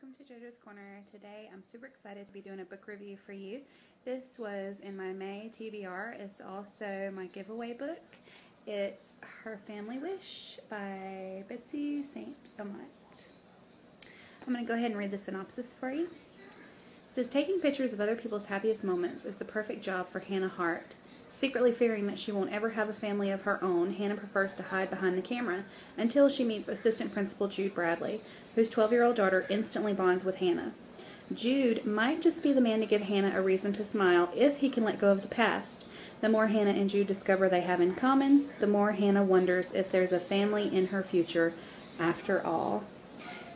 welcome to JoJo's Corner. Today I'm super excited to be doing a book review for you. This was in my May TBR. It's also my giveaway book. It's Her Family Wish by Betsy St. Amant. I'm going to go ahead and read the synopsis for you. It says, Taking pictures of other people's happiest moments is the perfect job for Hannah Hart. Secretly fearing that she won't ever have a family of her own, Hannah prefers to hide behind the camera until she meets assistant principal Jude Bradley, whose 12 year old daughter instantly bonds with Hannah. Jude might just be the man to give Hannah a reason to smile if he can let go of the past. The more Hannah and Jude discover they have in common, the more Hannah wonders if there's a family in her future after all.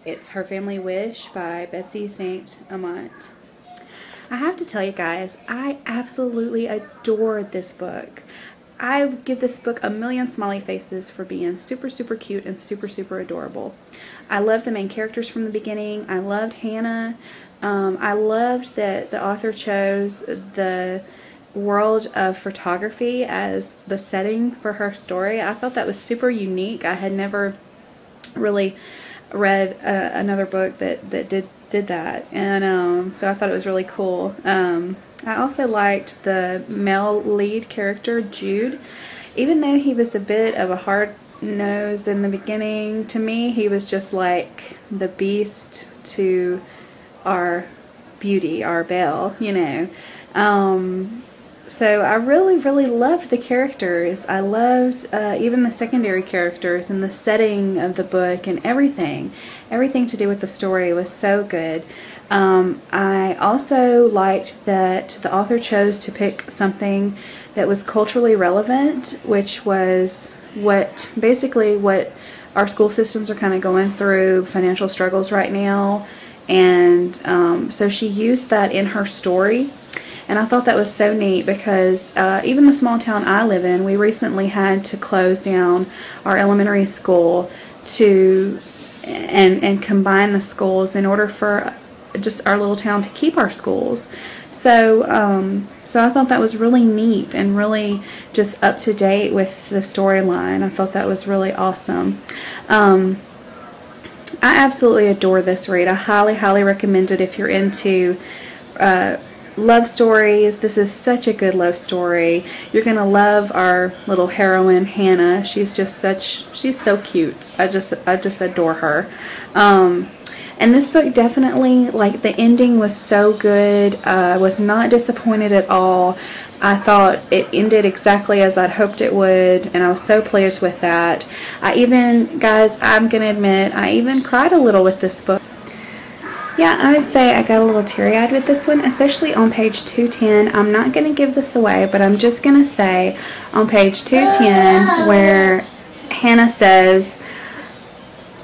It's Her Family Wish by Betsy St. Amant. I have to tell you guys, I absolutely adored this book. I give this book a million smiley faces for being super, super cute and super, super adorable. I loved the main characters from the beginning. I loved Hannah. Um, I loved that the author chose the world of photography as the setting for her story. I thought that was super unique. I had never really read uh, another book that, that did did that, and um, so I thought it was really cool. Um, I also liked the male lead character Jude, even though he was a bit of a hard nose in the beginning. To me, he was just like the beast to our beauty, our Belle, you know. Um, so I really, really loved the characters. I loved uh, even the secondary characters and the setting of the book and everything. Everything to do with the story was so good. Um, I also liked that the author chose to pick something that was culturally relevant, which was what basically what our school systems are kind of going through financial struggles right now. And um, so she used that in her story and I thought that was so neat because uh, even the small town I live in, we recently had to close down our elementary school to and and combine the schools in order for just our little town to keep our schools. So um, so I thought that was really neat and really just up to date with the storyline. I thought that was really awesome. Um, I absolutely adore this read. I highly, highly recommend it if you're into uh, love stories. This is such a good love story. You're going to love our little heroine, Hannah. She's just such, she's so cute. I just, I just adore her. Um, and this book definitely, like, the ending was so good. I uh, was not disappointed at all. I thought it ended exactly as I'd hoped it would, and I was so pleased with that. I even, guys, I'm going to admit, I even cried a little with this book. Yeah, I would say I got a little teary-eyed with this one, especially on page 210. I'm not going to give this away, but I'm just going to say on page 210 where Hannah says,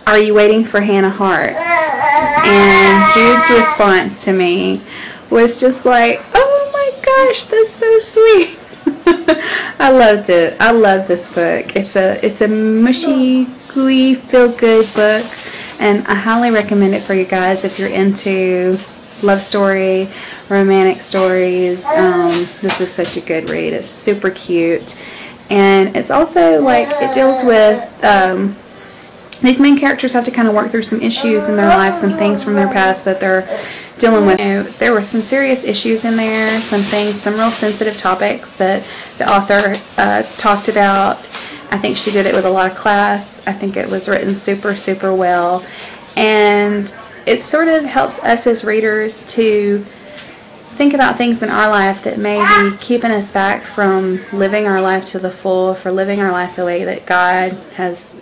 are you waiting for Hannah Hart? And Jude's response to me was just like, oh my gosh, that's so sweet. I loved it. I love this book. It's a it's a mushy, gooey, feel good book and I highly recommend it for you guys if you're into love story, romantic stories. Um, this is such a good read. It's super cute. And it's also like, it deals with, um, these main characters have to kind of work through some issues in their life, some things from their past that they're dealing with. You know, there were some serious issues in there, some things, some real sensitive topics that the author uh, talked about I think she did it with a lot of class. I think it was written super, super well. And it sort of helps us as readers to think about things in our life that may be keeping us back from living our life to the full, for living our life the way that God has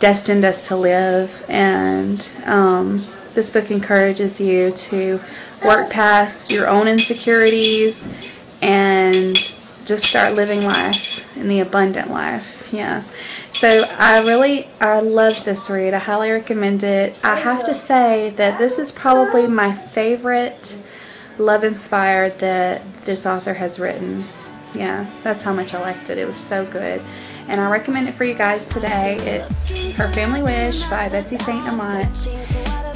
destined us to live. And um, this book encourages you to work past your own insecurities and just start living life in the abundant life yeah. So I really, I love this read. I highly recommend it. I have to say that this is probably my favorite love inspired that this author has written. Yeah, that's how much I liked it. It was so good. And I recommend it for you guys today. It's Her Family Wish by Betsy St. Amant.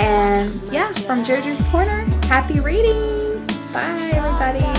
And yeah, from JoJo's Corner, happy reading. Bye, everybody.